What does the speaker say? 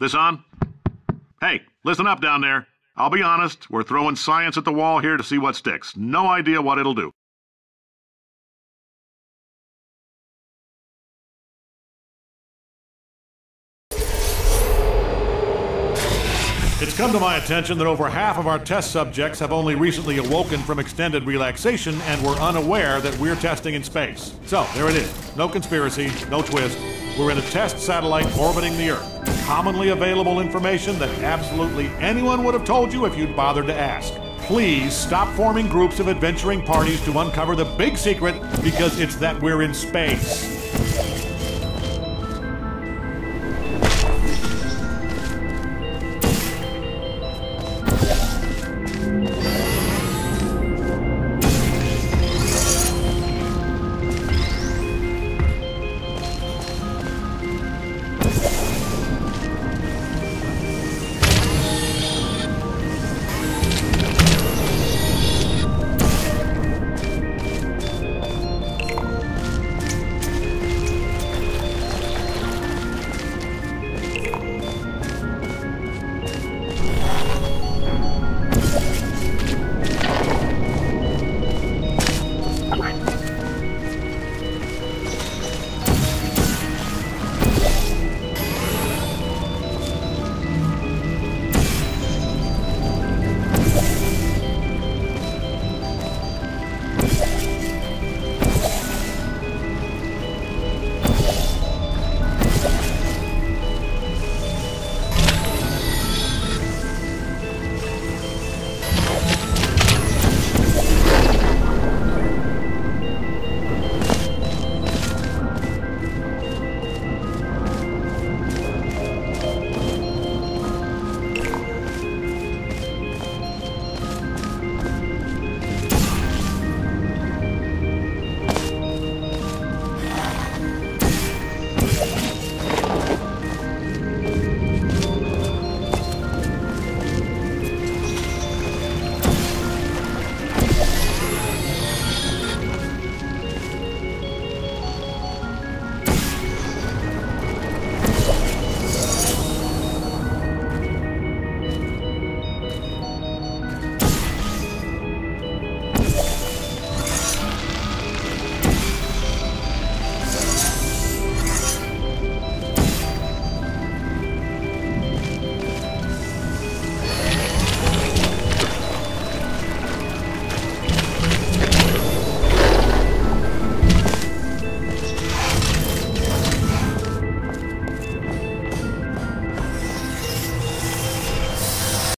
This on? Hey, listen up down there. I'll be honest, we're throwing science at the wall here to see what sticks. No idea what it'll do. It's come to my attention that over half of our test subjects have only recently awoken from extended relaxation and were unaware that we're testing in space. So, there it is. No conspiracy, no twist. We're in a test satellite orbiting the Earth. Commonly available information that absolutely anyone would have told you if you'd bothered to ask. Please stop forming groups of adventuring parties to uncover the big secret because it's that we're in space.